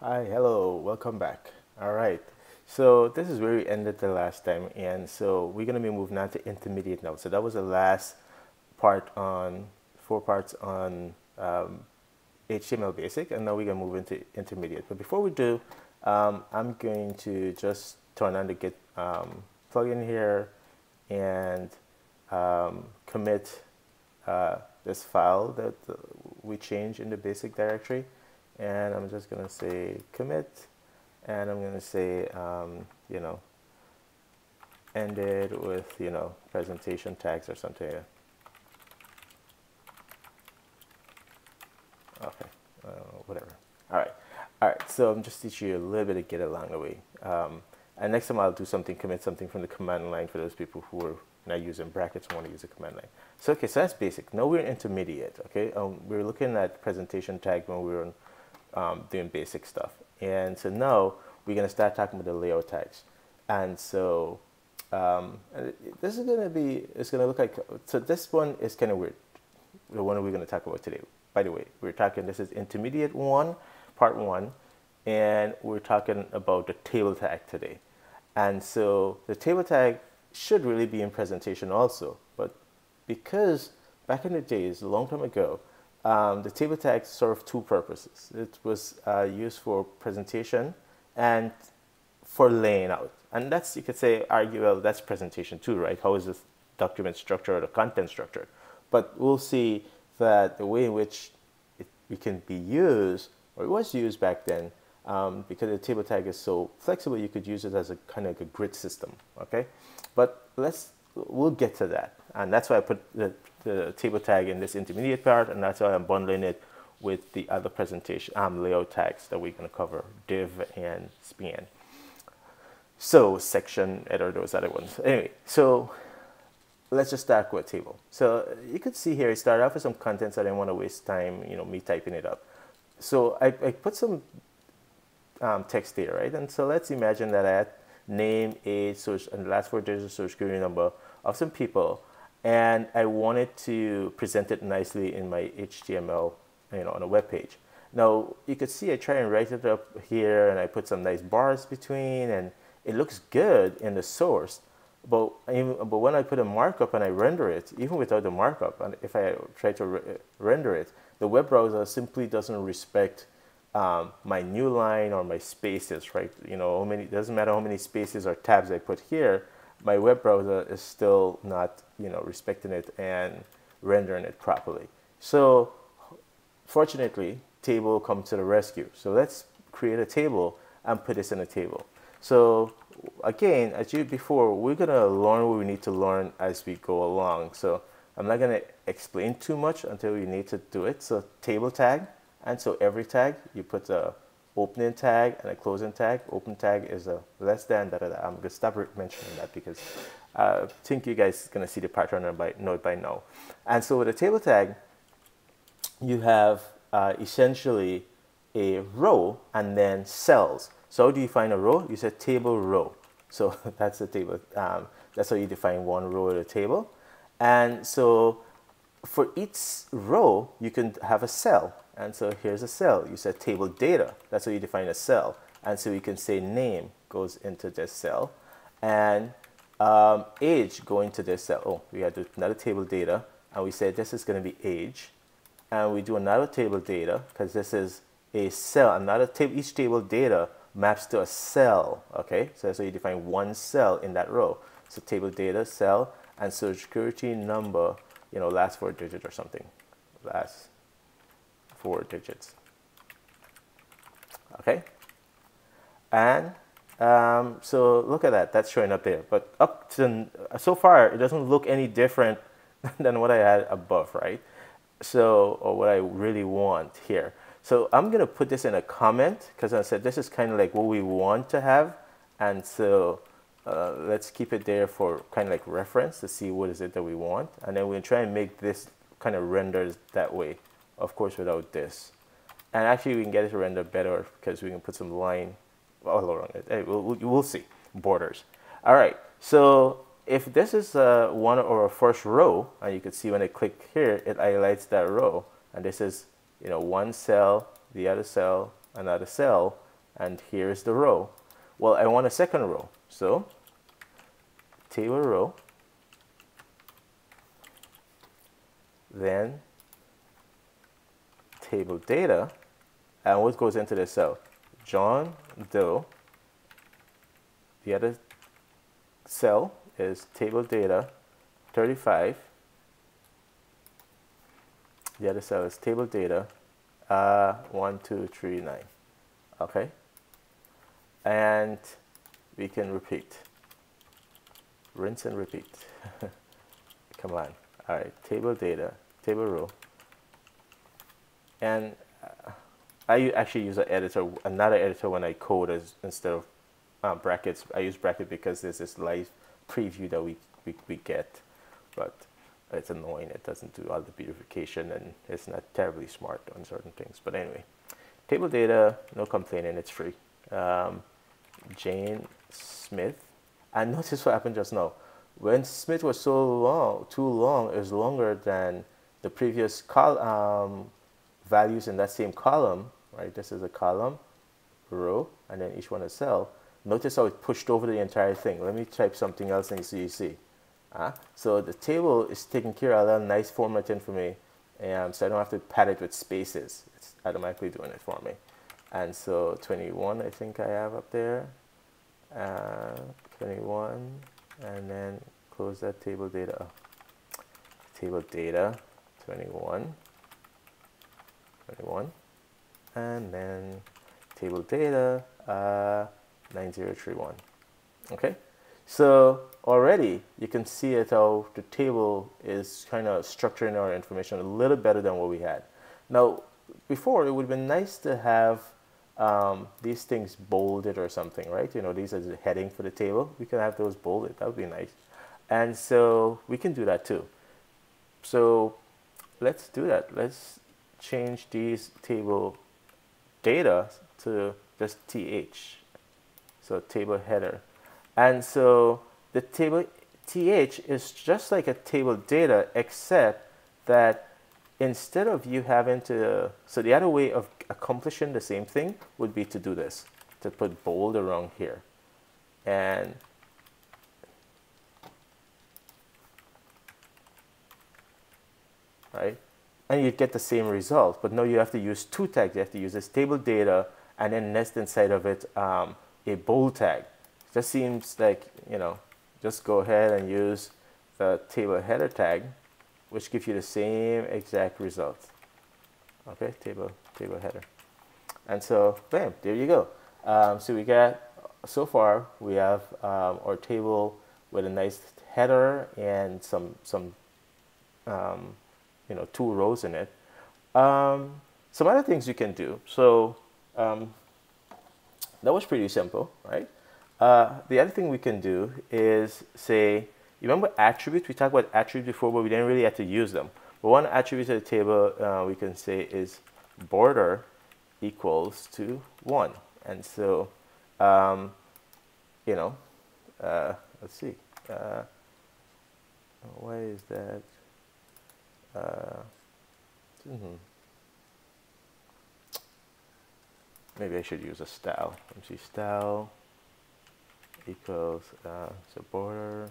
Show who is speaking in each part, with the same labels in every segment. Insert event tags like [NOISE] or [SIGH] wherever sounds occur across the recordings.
Speaker 1: Hi, hello, welcome back. All right, so this is where we ended the last time, and so we're gonna be moving on to intermediate now. So that was the last part on four parts on um, HTML basic, and now we're gonna move into intermediate. But before we do, um, I'm going to just turn on the Git um, plugin here and um, commit uh, this file that uh, we changed in the basic directory and I'm just gonna say commit. And I'm gonna say um, you know ended with you know presentation tags or something. Okay uh, whatever. All right. All right so I'm just teaching you a little bit to get along the way. Um, and next time I'll do something commit something from the command line for those people who are not using brackets and want to use a command line. So okay so that's basic. Now we're intermediate okay? Um, we're looking at presentation tag when we were on um, doing basic stuff. And so now we're going to start talking about the layout tags. And so um, this is going to be, it's going to look like, so this one is kind of weird, the one we're going to talk about today. By the way, we're talking, this is intermediate one, part one, and we're talking about the table tag today. And so the table tag should really be in presentation also, but because back in the days, a long time ago, um, the table tag served two purposes. It was uh, used for presentation and for laying out. And that's, you could say, argue, well, that's presentation too, right? How is this document structured or the content structured? But we'll see that the way in which it, it can be used, or it was used back then, um, because the table tag is so flexible, you could use it as a kind of like a grid system, okay? But let's, we'll get to that. And that's why I put the the table tag in this intermediate part, and that's why I'm bundling it with the other presentation um, layout tags that we're going to cover, div and span. So section, editor, those other ones. Anyway, so let's just start with table. So you could see here, I started off with some contents. I didn't want to waste time, you know, me typing it up. So I, I put some um, text there, right? And so let's imagine that I had name, age, social, and last four digits of social security number of some people and I wanted to present it nicely in my HTML, you know, on a web page. Now you could see I try and write it up here, and I put some nice bars between, and it looks good in the source. But even, but when I put a markup and I render it, even without the markup, and if I try to re render it, the web browser simply doesn't respect um, my new line or my spaces, right? You know, how many doesn't matter how many spaces or tabs I put here my web browser is still not you know respecting it and rendering it properly. So fortunately, table comes to the rescue. So let's create a table and put this in a table. So again, as you before, we're gonna learn what we need to learn as we go along. So I'm not gonna explain too much until you need to do it. So table tag, and so every tag you put a opening tag and a closing tag. Open tag is a less than, da. I'm going to stop mentioning that because uh, I think you guys going to see the pattern by, know it by now. And so with a table tag, you have uh, essentially a row and then cells. So how do you find a row? You say table row. So [LAUGHS] that's the table. Um, that's how you define one row of a table. And so for each row, you can have a cell. And so here's a cell. You said table data. That's how you define a cell. And so you can say name goes into this cell. And um, age go into this cell. Oh, we had another table data. And we said this is going to be age. And we do another table data because this is a cell. Another table, each table data maps to a cell. Okay, so that's how you define one cell in that row. So table data, cell, and social security number, you know, last four digits or something. Last four digits. Okay? And um, so look at that, that's showing up there. But up to so far, it doesn't look any different [LAUGHS] than what I had above, right? So, or what I really want here. So I'm gonna put this in a comment because I said this is kind of like what we want to have. And so uh, let's keep it there for kind of like reference to see what is it that we want. And then we'll try and make this kind of renders that way of course without this. And actually we can get it to render better because we can put some line all around it. Hey, we'll, we'll see, borders. All right, so if this is uh, one or a first row, and you can see when I click here, it highlights that row. And this is, you know, one cell, the other cell, another cell. and here is the row. Well, I want a second row. So table row, then table data, and what goes into the cell? John Doe. The other cell is table data 35. The other cell is table data uh, 1239. Okay? And we can repeat. Rinse and repeat. [LAUGHS] Come on. All right, table data, table row. And uh, I actually use an editor, another editor when I code as, instead of um, brackets. I use bracket because there's this live preview that we, we, we get, but it's annoying. It doesn't do all the beautification and it's not terribly smart on certain things. But anyway, table data, no complaining, it's free. Um, Jane Smith. And notice what happened just now. When Smith was so long, too long, it was longer than the previous col um, values in that same column, right? This is a column, row, and then each one a cell. Notice how it pushed over the entire thing. Let me type something else and see you see. Uh, so the table is taking care of that nice formatting for me. And so I don't have to pad it with spaces. It's automatically doing it for me. And so 21 I think I have up there. Uh, 21 and then close that table data. Table data 21. 21 and then table data uh, 9031 okay? So already you can see it how the table is kind of structuring our information a little better than what we had. Now before it would have been nice to have um, these things bolded or something right? You know these are the heading for the table. We can have those bolded. That would be nice. And so we can do that too. So let's do that. Let's change these table data to just th. So table header. And so the table th is just like a table data except that instead of you having to, so the other way of accomplishing the same thing would be to do this, to put bold around here. And right? And you get the same result. But now you have to use two tags. You have to use this table data and then nest inside of it um, a bold tag. Just seems like, you know, just go ahead and use the table header tag, which gives you the same exact result. Okay, table, table header. And so, bam, there you go. Um, so we got, so far, we have um, our table with a nice header and some, some um, you know, two rows in it. Um, some other things you can do. So um, that was pretty simple, right? Uh, the other thing we can do is say, you remember attributes? We talked about attributes before, but we didn't really have to use them. But one attribute of the table uh, we can say is border equals to 1. And so, um, you know, uh, let's see. Uh, why is that? Uh, hmm. Maybe I should use a style. See, style equals uh, so border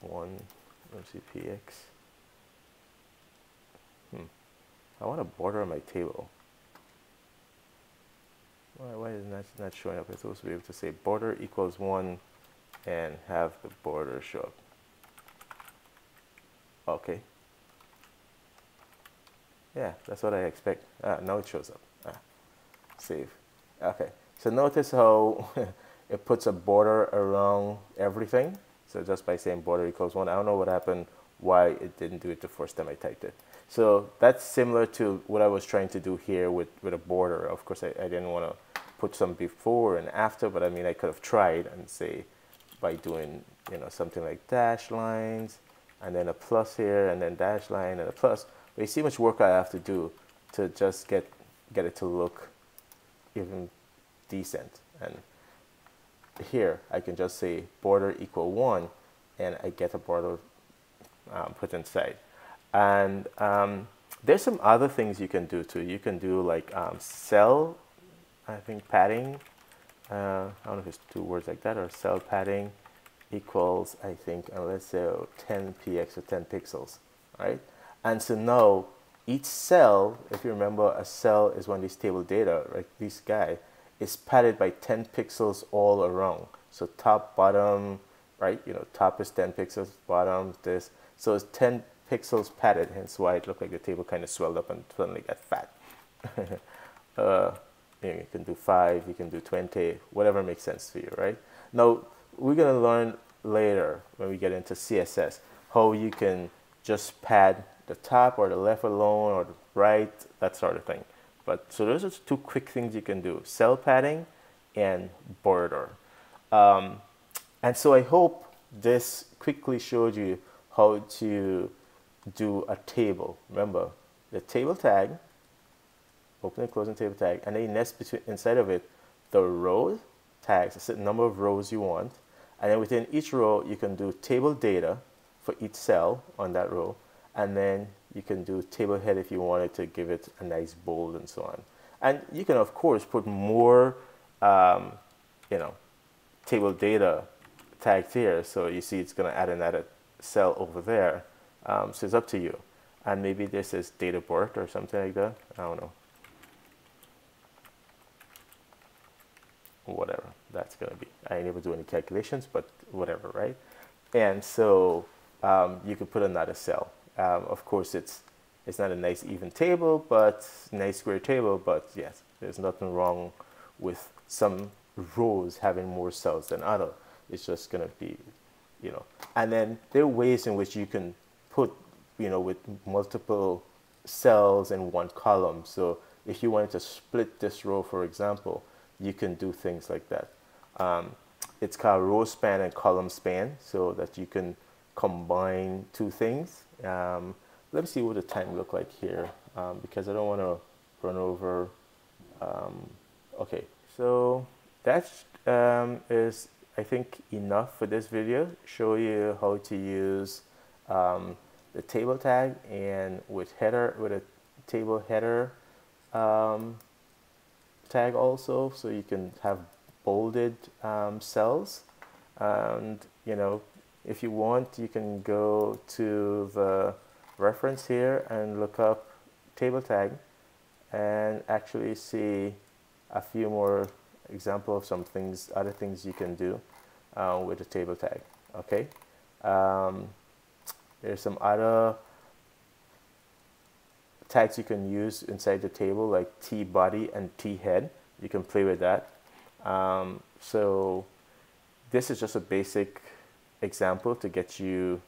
Speaker 1: one. Let me see, px. Hmm. I want a border on my table. Why, why is that not showing up? It's supposed to be able to say border equals one and have the border show up. Okay. Yeah, that's what I expect. Ah, now it shows up. Ah, save. Okay. So notice how [LAUGHS] it puts a border around everything. So just by saying border equals one, I don't know what happened, why it didn't do it the first time I typed it. So that's similar to what I was trying to do here with, with a border. Of course, I, I didn't want to put some before and after, but I mean, I could have tried and say by doing, you know, something like dash lines, and then a plus here and then dash line and a plus. But you see how much work I have to do to just get get it to look even decent. And here I can just say border equal one and I get a border um, put inside. And um, there's some other things you can do too. You can do like um, cell, I think padding. Uh, I don't know if it's two words like that or cell padding equals I think uh, let's say 10 px or 10 pixels, right? And so now each cell, if you remember, a cell is one of these table data, right? This guy is padded by 10 pixels all around. So top, bottom, right? You know, top is 10 pixels, bottom this. So it's 10 pixels padded, hence why it looked like the table kind of swelled up and suddenly got fat. [LAUGHS] uh, you, know, you can do 5, you can do 20, whatever makes sense to you, right? Now, we're going to learn later when we get into CSS how you can just pad the top or the left alone or the right, that sort of thing. But so those are two quick things you can do: cell padding and border. Um, and so I hope this quickly showed you how to do a table. Remember the table tag, open and closing table tag, and then nest between inside of it the row tags, a certain number of rows you want, and then within each row you can do table data for each cell on that row, and then you can do table head if you wanted to give it a nice bold and so on. And you can of course put more, um, you know, table data tagged here. So you see it's going to add another cell over there. Um, so it's up to you. And maybe this is data birth or something like that. I don't know. Whatever that's going to be. I to do any calculations, but whatever, right? And so um, you could put another cell. Um, of course, it's it's not a nice even table, but nice square table. But yes, there's nothing wrong with some rows having more cells than other. It's just going to be, you know. And then there are ways in which you can put, you know, with multiple cells in one column. So if you wanted to split this row, for example, you can do things like that. Um, it's called row span and column span, so that you can combine two things. Um, let me see what the time look like here um, because I don't want to run over. Um, okay, so that um, is I think enough for this video. Show you how to use um, the table tag and with header with a table header tag also, so you can have bolded cells and you know if you want, you can go to the reference here and look up table tag and actually see a few more example of some things, other things you can do uh, with the table tag. Okay. Um, there's some other tags you can use inside the table like T body and T head. You can play with that. Um, so this is just a basic example to get you,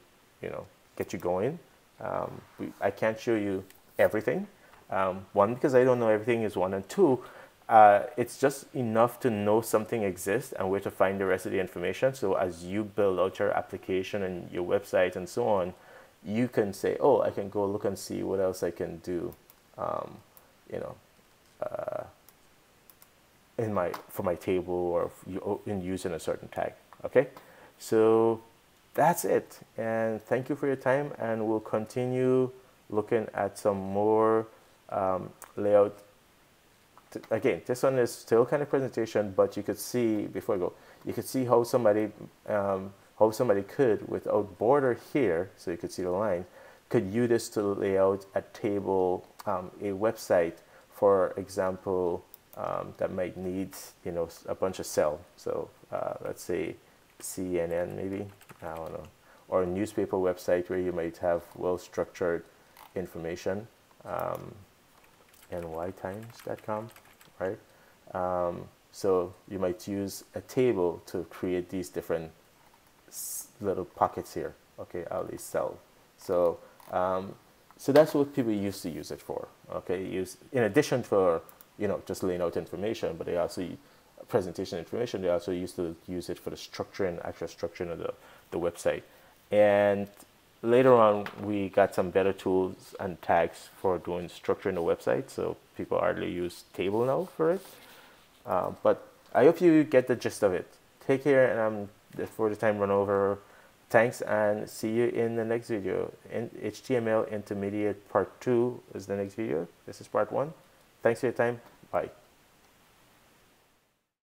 Speaker 1: you know, get you going. Um, we, I can't show you everything. Um, one, because I don't know everything is one, and two, uh, it's just enough to know something exists and where to find the rest of the information. So as you build out your application and your website and so on, you can say, oh, I can go look and see what else I can do, um, you know, uh, in my for my table or in using a certain tag. Okay. So that's it. And thank you for your time. And we'll continue looking at some more um, layout. Again, this one is still kind of presentation, but you could see before I go, you could see how somebody um, how somebody could without border here, so you could see the line, could use this to lay out a table, um, a website, for example, um, that might need you know a bunch of cell. So uh, let's say CNN maybe, I don't know, or a newspaper website where you might have well-structured information, um, nytimes.com, right? Um, so you might use a table to create these different little pockets here, okay, all these cells. So, um, so that's what people used to use it for, okay? Use in addition for you know just laying out information, but they also presentation information, they also used to use it for the structuring, actual structuring of the, the website. And later on, we got some better tools and tags for doing structuring the website. So people hardly use table now for it. Uh, but I hope you get the gist of it. Take care, and I'm for the time run over. Thanks and see you in the next video. In HTML Intermediate Part 2 is the next video. This is Part 1. Thanks for your time. Bye.